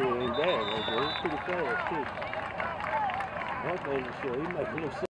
actually ain't bad right there. It's pretty fast too. One thing for sure, he make a little